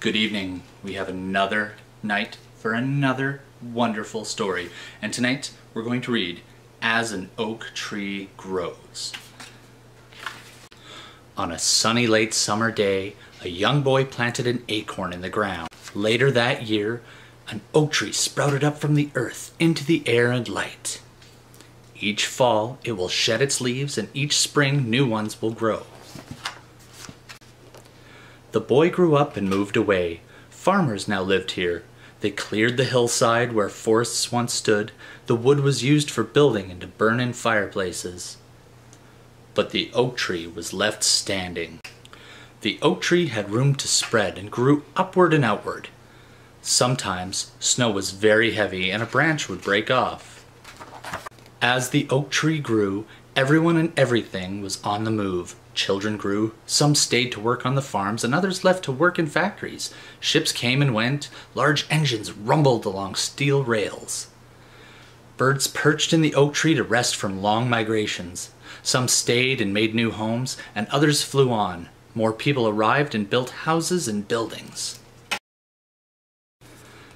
Good evening. We have another night for another wonderful story. And tonight we're going to read As an Oak Tree Grows. On a sunny late summer day, a young boy planted an acorn in the ground. Later that year, an oak tree sprouted up from the earth into the air and light. Each fall, it will shed its leaves, and each spring, new ones will grow. The boy grew up and moved away. Farmers now lived here. They cleared the hillside where forests once stood. The wood was used for building and to burn in fireplaces. But the oak tree was left standing. The oak tree had room to spread and grew upward and outward. Sometimes snow was very heavy and a branch would break off. As the oak tree grew, everyone and everything was on the move. Children grew, some stayed to work on the farms, and others left to work in factories. Ships came and went, large engines rumbled along steel rails. Birds perched in the oak tree to rest from long migrations. Some stayed and made new homes, and others flew on. More people arrived and built houses and buildings.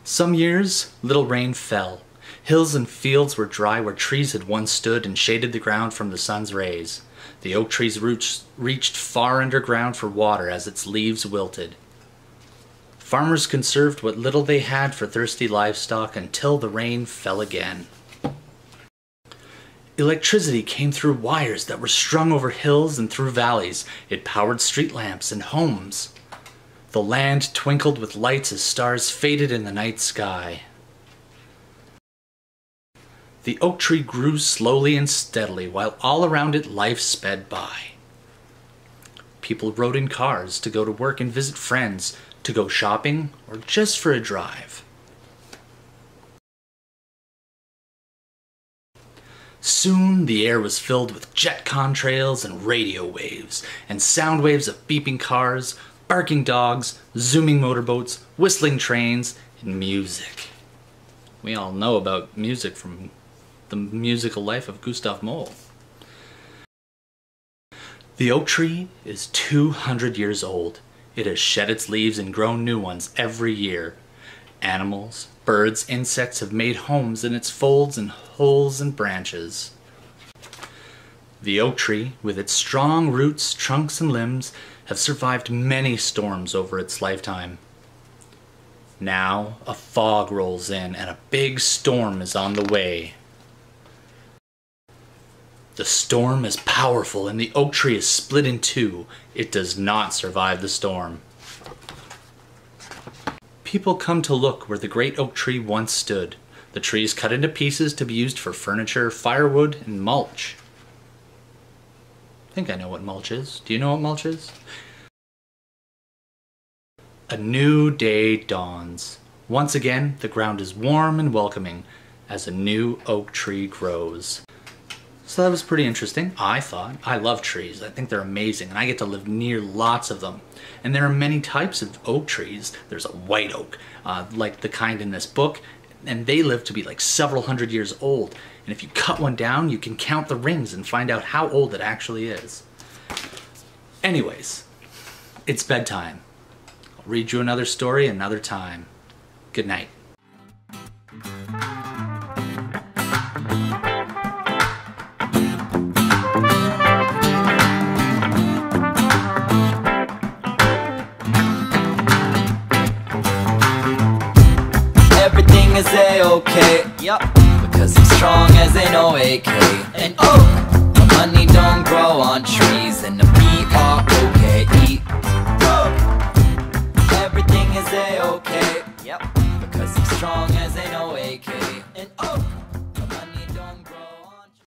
Some years, little rain fell. Hills and fields were dry where trees had once stood and shaded the ground from the sun's rays. The oak tree's roots reached far underground for water as its leaves wilted. Farmers conserved what little they had for thirsty livestock until the rain fell again. Electricity came through wires that were strung over hills and through valleys. It powered street lamps and homes. The land twinkled with lights as stars faded in the night sky. The oak tree grew slowly and steadily while all around it life sped by. People rode in cars to go to work and visit friends, to go shopping, or just for a drive. Soon the air was filled with jet contrails and radio waves, and sound waves of beeping cars, barking dogs, zooming motorboats, whistling trains, and music. We all know about music from the musical life of Gustav Mole. The oak tree is 200 years old. It has shed its leaves and grown new ones every year. Animals, birds, insects have made homes in its folds and holes and branches. The oak tree, with its strong roots, trunks, and limbs, have survived many storms over its lifetime. Now, a fog rolls in and a big storm is on the way. The storm is powerful and the oak tree is split in two. It does not survive the storm. People come to look where the great oak tree once stood. The tree is cut into pieces to be used for furniture, firewood, and mulch. I think I know what mulch is. Do you know what mulch is? A new day dawns. Once again, the ground is warm and welcoming as a new oak tree grows. So that was pretty interesting, I thought. I love trees. I think they're amazing, and I get to live near lots of them. And there are many types of oak trees. There's a white oak, uh, like the kind in this book, and they live to be like several hundred years old. And if you cut one down, you can count the rings and find out how old it actually is. Anyways, it's bedtime. I'll read you another story another time. Good night. Yup. Because I'm strong as an OAK And oh, my money don't grow on trees And the B-R-O-K-E